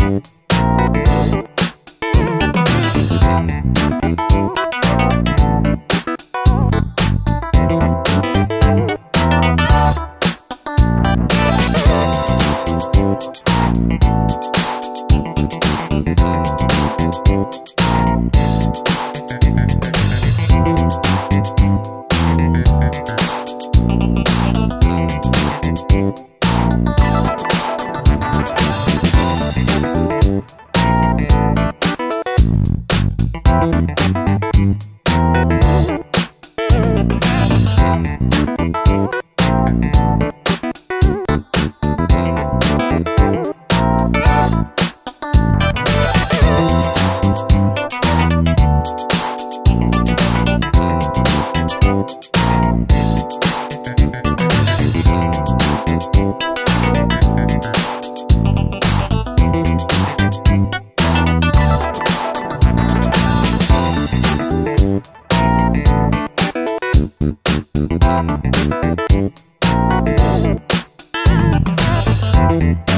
Thank Música Thank